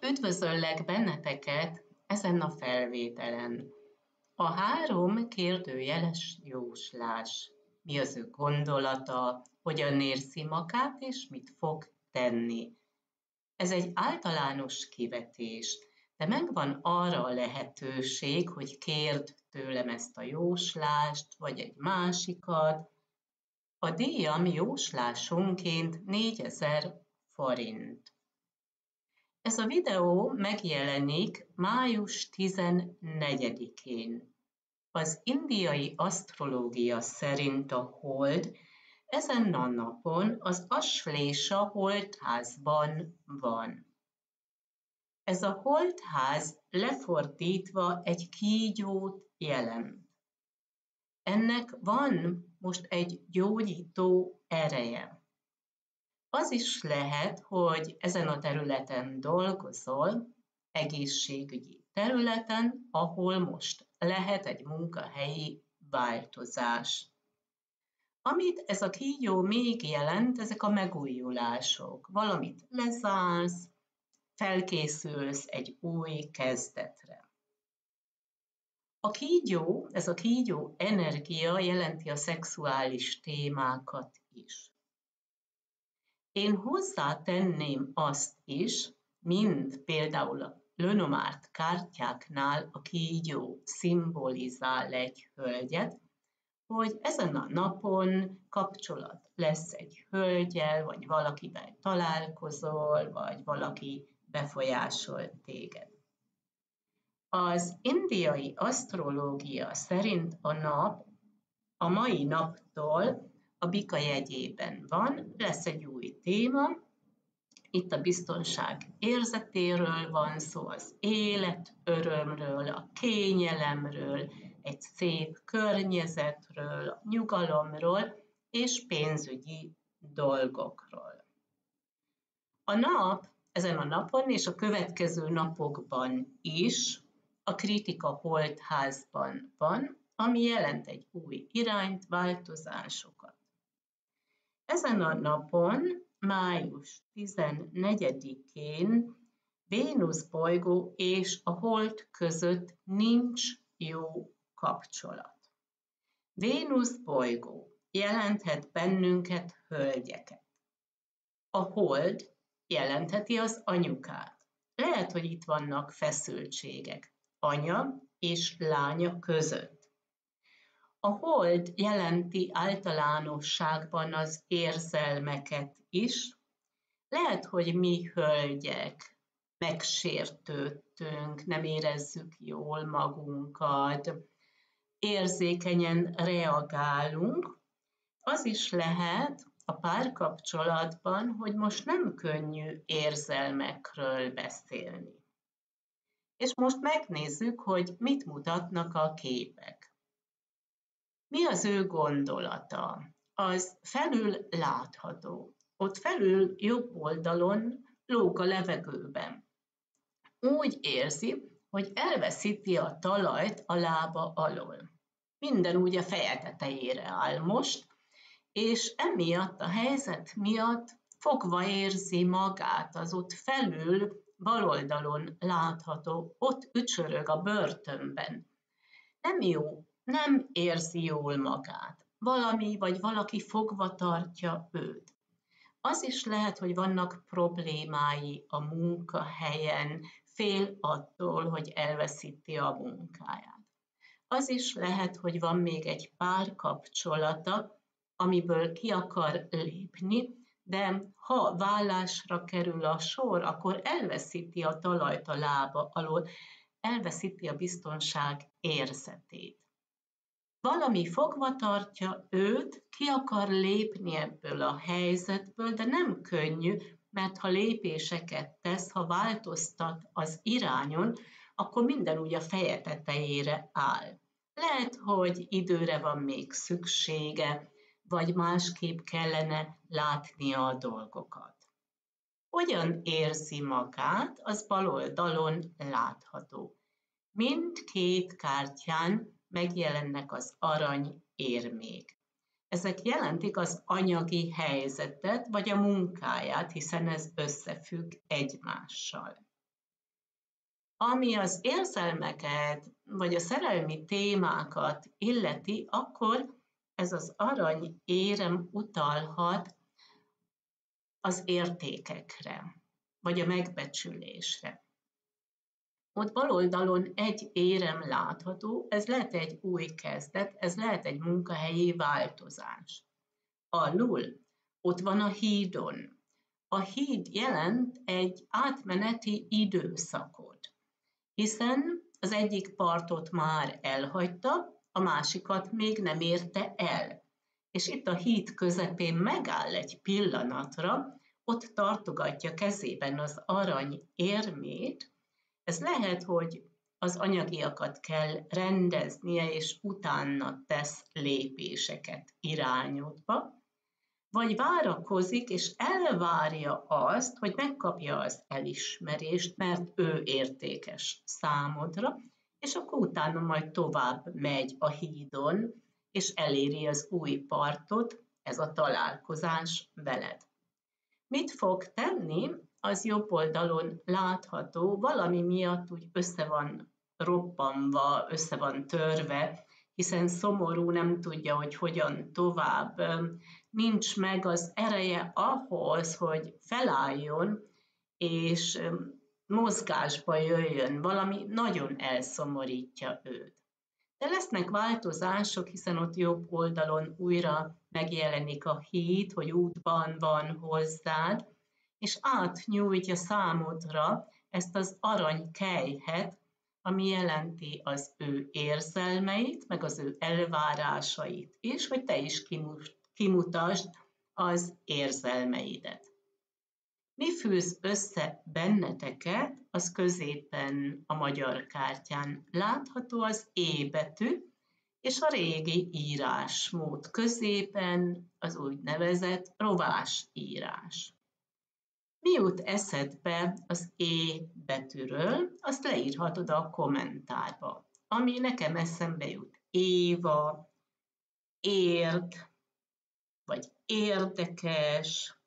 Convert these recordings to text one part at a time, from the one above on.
Üdvözöllek benneteket ezen a felvételen. A három kérdőjeles jóslás. Mi az ő gondolata, hogyan érzi magát, és mit fog tenni. Ez egy általános kivetés, de megvan arra a lehetőség, hogy kérd tőlem ezt a jóslást, vagy egy másikat. A díjam jóslásonként 4000 forint. Ez a videó megjelenik május 14-én. Az indiai asztrológia szerint a hold ezen a napon az Aslésa holdházban van. Ez a holdház lefordítva egy kígyót jelent. Ennek van most egy gyógyító ereje. Az is lehet, hogy ezen a területen dolgozol, egészségügyi területen, ahol most lehet egy munkahelyi változás. Amit ez a kígyó még jelent, ezek a megújulások. Valamit lezársz, felkészülsz egy új kezdetre. A kígyó, ez a kígyó energia jelenti a szexuális témákat is. Én hozzátenném azt is, mint például a Lenormand kártyáknál a kígyó szimbolizál egy hölgyet, hogy ezen a napon kapcsolat lesz egy hölgyel, vagy valakivel találkozol, vagy valaki befolyásol téged. Az indiai asztrológia szerint a nap a mai naptól a bika jegyében van, lesz egy új téma, itt a biztonság érzetéről van szó, az élet örömről, a kényelemről, egy szép környezetről, a nyugalomról és pénzügyi dolgokról. A nap ezen a napon és a következő napokban is a kritika holdházban van, ami jelent egy új irányt, változásokat. Ezen a napon, május 14-én Vénusz bolygó és a Hold között nincs jó kapcsolat. Vénusz bolygó jelenthet bennünket hölgyeket. A Hold jelentheti az anyukát. Lehet, hogy itt vannak feszültségek anya és lánya között. A hold jelenti általánosságban az érzelmeket is. Lehet, hogy mi hölgyek megsértődtünk, nem érezzük jól magunkat, érzékenyen reagálunk. Az is lehet a párkapcsolatban, hogy most nem könnyű érzelmekről beszélni. És most megnézzük, hogy mit mutatnak a képek. Mi az ő gondolata? Az felül látható. Ott felül jobb oldalon lóg a levegőben. Úgy érzi, hogy elveszíti a talajt a lába alól. Minden úgy a feje tetejére áll most, és emiatt a helyzet miatt fogva érzi magát az ott felül bal oldalon látható, ott ücsörög a börtönben. Nem jó nem érzi jól magát. Valami vagy valaki fogva tartja őt. Az is lehet, hogy vannak problémái a munkahelyen, fél attól, hogy elveszíti a munkáját. Az is lehet, hogy van még egy pár kapcsolata, amiből ki akar lépni, de ha vállásra kerül a sor, akkor elveszíti a talajt a lába alól, elveszíti a biztonság érzetét valami fogva tartja őt, ki akar lépni ebből a helyzetből, de nem könnyű, mert ha lépéseket tesz, ha változtat az irányon, akkor minden úgy a feje tetejére áll. Lehet, hogy időre van még szüksége, vagy másképp kellene látnia a dolgokat. Hogyan érzi magát, az bal oldalon látható. Mindkét kártyán megjelennek az arany érmék. Ezek jelentik az anyagi helyzetet, vagy a munkáját, hiszen ez összefügg egymással. Ami az érzelmeket, vagy a szerelmi témákat illeti, akkor ez az arany érem utalhat az értékekre, vagy a megbecsülésre. Ott bal oldalon egy érem látható, ez lehet egy új kezdet, ez lehet egy munkahelyi változás. Alul, ott van a hídon. A híd jelent egy átmeneti időszakot, hiszen az egyik partot már elhagyta, a másikat még nem érte el. És itt a híd közepén megáll egy pillanatra, ott tartogatja kezében az arany érmét, ez lehet, hogy az anyagiakat kell rendeznie, és utána tesz lépéseket irányodba, vagy várakozik, és elvárja azt, hogy megkapja az elismerést, mert ő értékes számodra, és akkor utána majd tovább megy a hídon, és eléri az új partot, ez a találkozás veled. Mit fog tenni? Az jobb oldalon látható, valami miatt úgy össze van roppanva, össze van törve, hiszen szomorú, nem tudja, hogy hogyan tovább. Nincs meg az ereje ahhoz, hogy felálljon, és mozgásba jöjjön, valami nagyon elszomorítja őt. De lesznek változások, hiszen ott jobb oldalon újra megjelenik a híd, hogy útban van hozzád, és átnyújtja számodra ezt az arany kejhet, ami jelenti az ő érzelmeit, meg az ő elvárásait is, hogy te is kimutasd az érzelmeidet. Mi fűz össze benneteket, az középen a magyar kártyán látható az E betű, és a régi írásmód középen az úgynevezett rovás írás. Mi jut eszedbe az E betűről, azt leírhatod a kommentárba. Ami nekem eszembe jut, Éva, érd, vagy érdekes,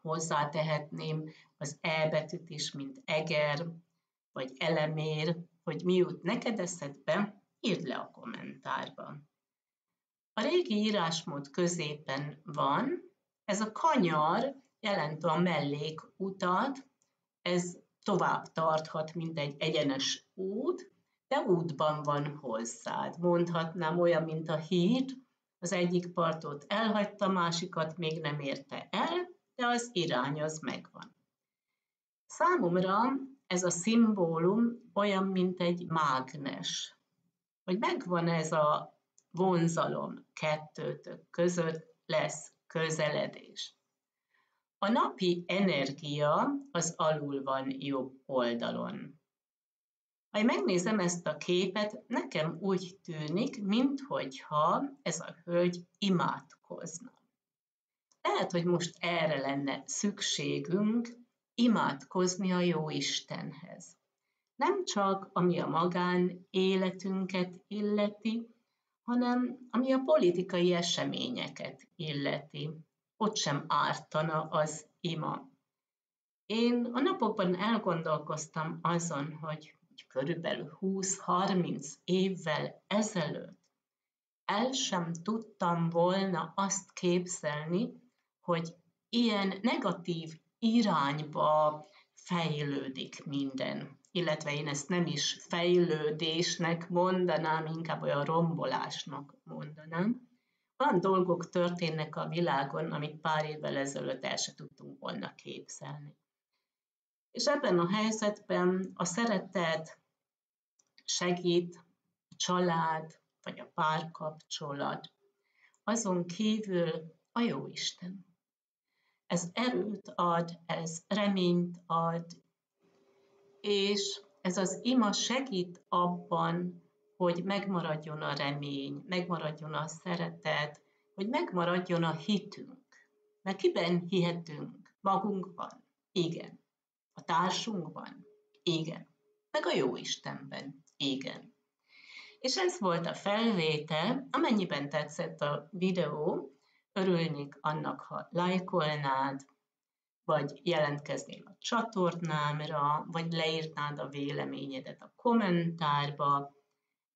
hozzátehetném az E betűt is, mint eger, vagy elemér, hogy mi jut neked eszedbe, írd le a kommentárba. A régi írásmód középen van, ez a kanyar jelent a mellékutat, ez tovább tarthat, mint egy egyenes út, de útban van hozzád. Mondhatnám olyan, mint a híd, az egyik partot elhagyta, másikat még nem érte el, de az irány az megvan. Számomra ez a szimbólum olyan, mint egy mágnes, hogy megvan ez a vonzalom kettőtök között, lesz közeledés. A napi energia az alul van jobb oldalon. Ha én megnézem ezt a képet, nekem úgy tűnik, minthogyha ez a hölgy imádkozna. Lehet, hogy most erre lenne szükségünk, imádkozni a jó Istenhez. Nem csak ami a magán életünket illeti, hanem ami a politikai eseményeket illeti. Ott sem ártana az ima. Én a napokban elgondolkoztam azon, hogy körülbelül 20-30 évvel ezelőtt el sem tudtam volna azt képzelni, hogy ilyen negatív irányba fejlődik minden. Illetve én ezt nem is fejlődésnek mondanám, inkább olyan rombolásnak mondanám. Van dolgok történnek a világon, amit pár évvel ezelőtt el se tudtunk volna képzelni. És ebben a helyzetben a szeretet segít, a család, vagy a párkapcsolat, azon kívül a Jóisten. Ez erőt ad, ez reményt ad, és ez az ima segít abban, hogy megmaradjon a remény, megmaradjon a szeretet, hogy megmaradjon a hitünk. Mert kiben hihetünk? Magunkban? Igen. A társunkban? Igen. Meg a jó Istenben? Igen. És ez volt a felvétel, amennyiben tetszett a videó, örülnék annak, ha lájkolnád, vagy jelentkeznél a csatornámra, vagy leírnád a véleményedet a kommentárba,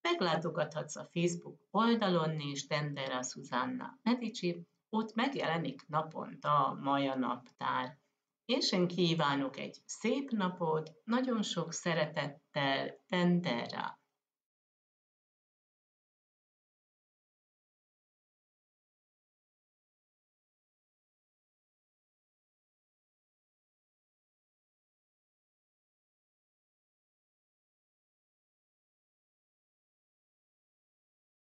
meglátogathatsz a Facebook oldalon is, Dendera Susanna Medici, ott megjelenik naponta a Maja Naptár. És én kívánok egy szép napot, nagyon sok szeretettel, Dendera